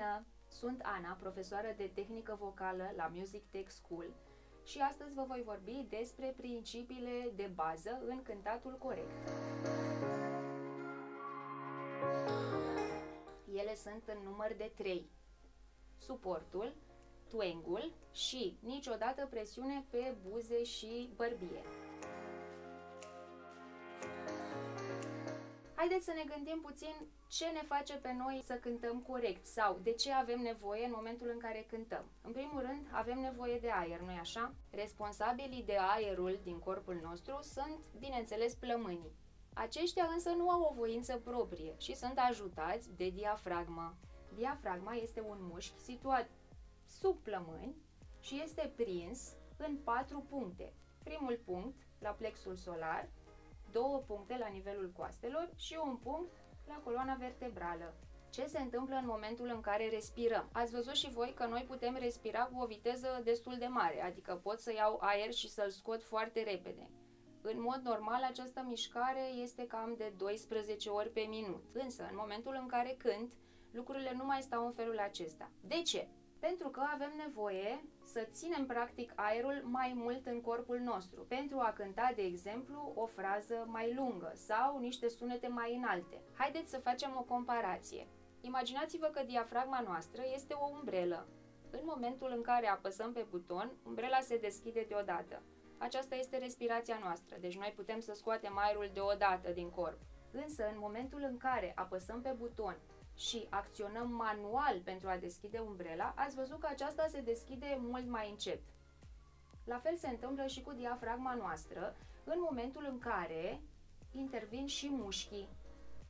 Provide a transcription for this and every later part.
Bună! Sunt Ana, profesoară de tehnică vocală la Music Tech School și astăzi vă voi vorbi despre principiile de bază în cântatul corect. Ele sunt în număr de 3. Suportul, twangul și niciodată presiune pe buze și bărbie. Haideți să ne gândim puțin ce ne face pe noi să cântăm corect sau de ce avem nevoie în momentul în care cântăm. În primul rând, avem nevoie de aer, nu-i așa? Responsabilii de aerul din corpul nostru sunt, bineînțeles, plămânii. Aceștia însă nu au o voință proprie și sunt ajutați de diafragma. Diafragma este un mușchi situat sub plămâni și este prins în patru puncte. Primul punct la plexul solar, două puncte la nivelul coastelor și un punct la coloana vertebrală. Ce se întâmplă în momentul în care respirăm? Ați văzut și voi că noi putem respira cu o viteză destul de mare, adică pot să iau aer și să-l scot foarte repede. În mod normal, această mișcare este cam de 12 ori pe minut. Însă, în momentul în care cânt, lucrurile nu mai stau în felul acesta. De ce? Pentru că avem nevoie să ținem practic aerul mai mult în corpul nostru, pentru a cânta, de exemplu, o frază mai lungă sau niște sunete mai înalte. Haideți să facem o comparație. Imaginați-vă că diafragma noastră este o umbrelă. În momentul în care apăsăm pe buton, umbrela se deschide deodată. Aceasta este respirația noastră, deci noi putem să scoatem aerul deodată din corp. Însă, în momentul în care apăsăm pe buton și acționăm manual pentru a deschide umbrela, ați văzut că aceasta se deschide mult mai încet. La fel se întâmplă și cu diafragma noastră în momentul în care intervin și mușchii.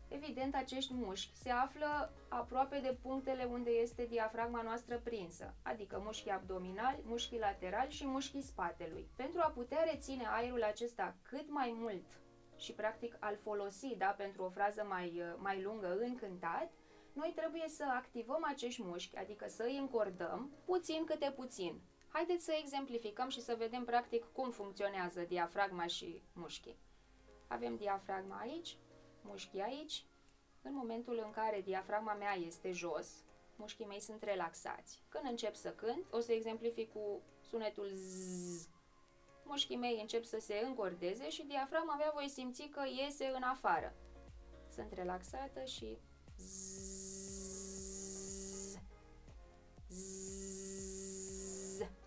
Evident, acești mușchi se află aproape de punctele unde este diafragma noastră prinsă, adică mușchii abdominali, mușchii laterali și mușchii spatelui. Pentru a putea reține aerul acesta cât mai mult și practic al folosi da, pentru o frază mai, mai lungă în cântat, noi trebuie să activăm acești mușchi, adică să îi încordăm puțin câte puțin. Haideți să exemplificăm și să vedem practic cum funcționează diafragma și mușchii. Avem diafragma aici, mușchii aici. În momentul în care diafragma mea este jos, mușchii mei sunt relaxați. Când încep să cânt, o să exemplific cu sunetul Z. Mușchii mei încep să se încordeze și diafragma mea voi simți că iese în afară. Sunt relaxată și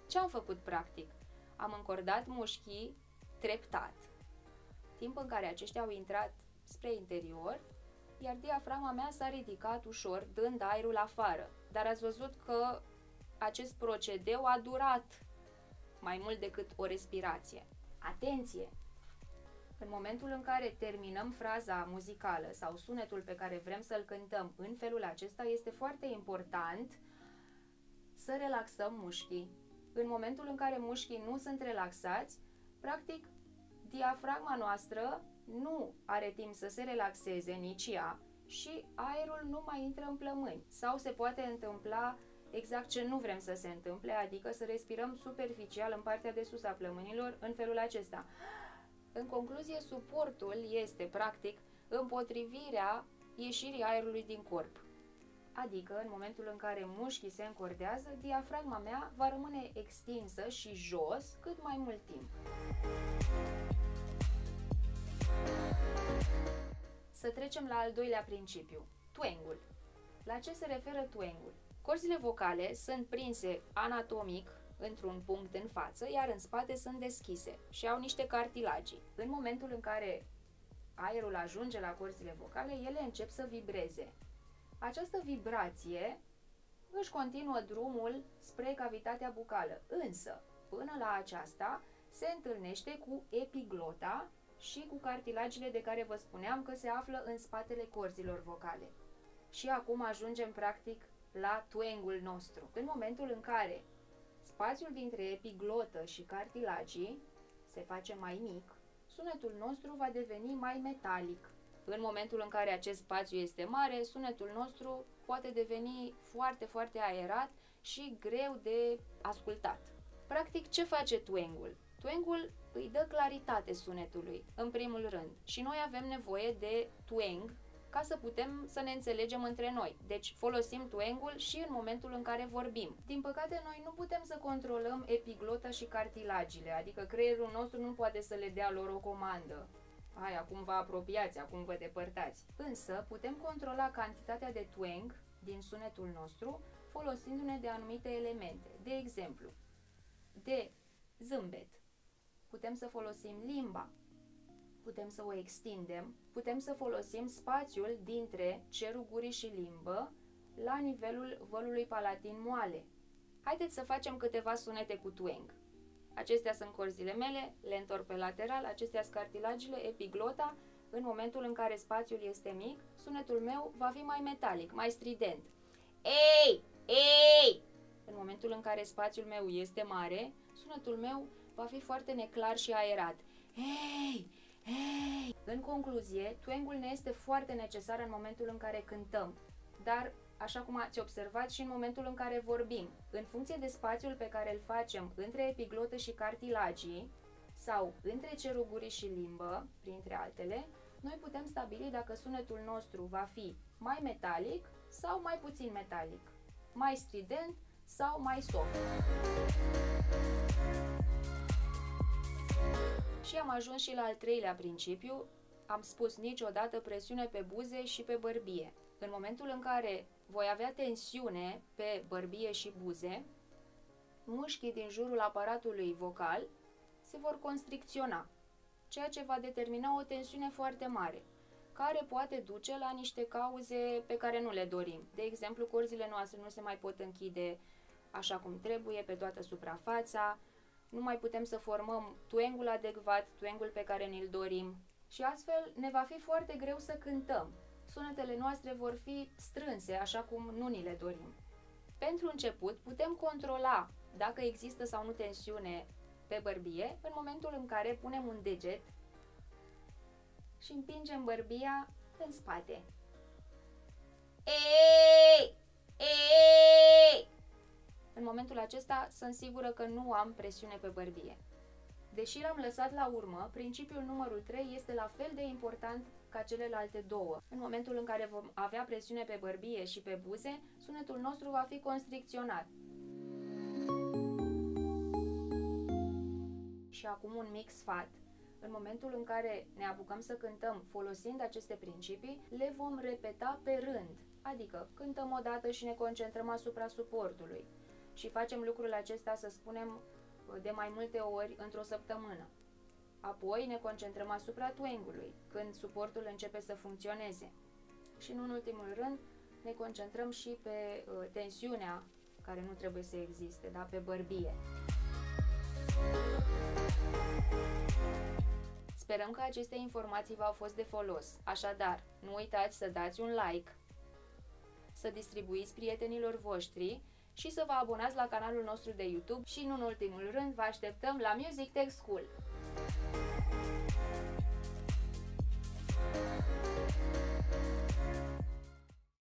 Ce am făcut practic? Am încordat mușchii treptat, timp în care aceștia au intrat spre interior, iar diafragma mea s-a ridicat ușor, dând aerul afară. Dar ați văzut că acest procedeu a durat mai mult decât o respirație. Atenție! În momentul în care terminăm fraza muzicală sau sunetul pe care vrem să-l cântăm în felul acesta, este foarte important să relaxăm mușchii. În momentul în care mușchii nu sunt relaxați, practic, diafragma noastră nu are timp să se relaxeze nici ea și aerul nu mai intră în plămâni. Sau se poate întâmpla exact ce nu vrem să se întâmple, adică să respirăm superficial în partea de sus a plămânilor în felul acesta. În concluzie, suportul este, practic, împotrivirea ieșirii aerului din corp. Adică, în momentul în care mușchii se încordează, diafragma mea va rămâne extinsă și jos cât mai mult timp. Să trecem la al doilea principiu, twangul. La ce se referă twangul? Corzile vocale sunt prinse anatomic într-un punct în față, iar în spate sunt deschise și au niște cartilagi. În momentul în care aerul ajunge la corzile vocale, ele încep să vibreze. Această vibrație își continuă drumul spre cavitatea bucală, însă, până la aceasta, se întâlnește cu epiglota și cu cartilagile de care vă spuneam că se află în spatele corzilor vocale. Și acum ajungem practic la twangul nostru. În momentul în care Spațiul dintre epiglotă și cartilagii se face mai mic, sunetul nostru va deveni mai metalic. În momentul în care acest spațiu este mare, sunetul nostru poate deveni foarte, foarte aerat și greu de ascultat. Practic, ce face twangul? Twangul îi dă claritate sunetului, în primul rând. Și noi avem nevoie de twang ca să putem să ne înțelegem între noi. Deci folosim twang și în momentul în care vorbim. Din păcate, noi nu putem să controlăm epiglota și cartilagile, adică creierul nostru nu poate să le dea lor o comandă. Hai, acum vă apropiați, acum vă depărtați. Însă, putem controla cantitatea de twang din sunetul nostru folosindu-ne de anumite elemente. De exemplu, de zâmbet. Putem să folosim limba, putem să o extindem, putem să folosim spațiul dintre cerul gurii și limbă la nivelul vălului palatin moale. Haideți să facem câteva sunete cu twang. Acestea sunt corzile mele, le întorc pe lateral, acestea sunt cartilagile, epiglota. În momentul în care spațiul este mic, sunetul meu va fi mai metalic, mai strident. Ei! Ei! În momentul în care spațiul meu este mare, sunetul meu va fi foarte neclar și aerat. Ei! Ei! În concluzie, twangul ne este foarte necesar în momentul în care cântăm, dar așa cum ați observat și în momentul în care vorbim. În funcție de spațiul pe care îl facem între epiglotă și cartilagii sau între cerul gurii și limbă, printre altele, noi putem stabili dacă sunetul nostru va fi mai metalic sau mai puțin metalic, mai strident sau mai soft. Și am ajuns și la al treilea principiu, am spus niciodată presiune pe buze și pe bărbie. În momentul în care voi avea tensiune pe bărbie și buze, mușchii din jurul aparatului vocal se vor constricționa, ceea ce va determina o tensiune foarte mare, care poate duce la niște cauze pe care nu le dorim. De exemplu, corzile noastre nu se mai pot închide așa cum trebuie pe toată suprafața, nu mai putem să formăm tuengul adecvat, tuengul pe care ne-l dorim și astfel ne va fi foarte greu să cântăm. Sunetele noastre vor fi strânse, așa cum nu ni le dorim. Pentru început, putem controla dacă există sau nu tensiune pe bărbie în momentul în care punem un deget și împingem bărbia în spate. Ei! Ei! În momentul acesta sunt sigură că nu am presiune pe bărbie. Deși l-am lăsat la urmă, principiul numărul 3 este la fel de important ca celelalte două. În momentul în care vom avea presiune pe bărbie și pe buze, sunetul nostru va fi constricționat. Și acum un mic sfat. În momentul în care ne apucăm să cântăm folosind aceste principii, le vom repeta pe rând, adică cântăm o dată și ne concentrăm asupra suportului și facem lucrul acesta, să spunem, de mai multe ori într-o săptămână. Apoi ne concentrăm asupra twangului, când suportul începe să funcționeze. Și în ultimul rând, ne concentrăm și pe uh, tensiunea care nu trebuie să existe, da? pe bărbie. Sperăm că aceste informații v-au fost de folos. Așadar, nu uitați să dați un like, să distribuiți prietenilor voștri și să vă abonați la canalul nostru de YouTube și, în ultimul rând, vă așteptăm la Music Tech School! Thank you.